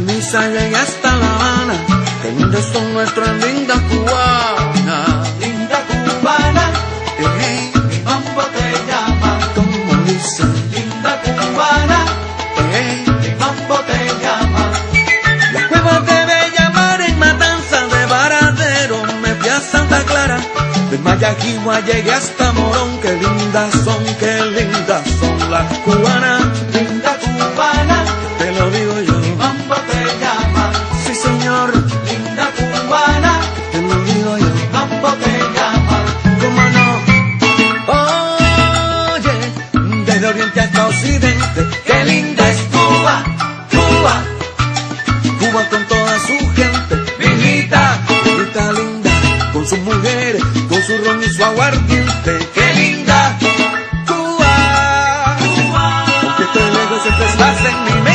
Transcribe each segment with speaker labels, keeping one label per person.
Speaker 1: misa llegué hasta La Habana, lindas son nuestras lindas cubanas.
Speaker 2: Linda cubana,
Speaker 1: Eh,
Speaker 2: mi mambo te llama.
Speaker 1: como dice,
Speaker 2: Linda cubana,
Speaker 1: eh,
Speaker 2: mi mambo te llama.
Speaker 1: Las cuevas de Bella Mar en Matanza de Varadero me fui a Santa Clara. De Mayagüima llegué hasta Morón, qué lindas son, qué lindas son las cubanas. Sus mujeres, con su ron y su aguardiente.
Speaker 2: qué linda
Speaker 1: Cuba,
Speaker 2: Cuba.
Speaker 1: que estoy lejos siempre estás en mi mente.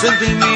Speaker 1: something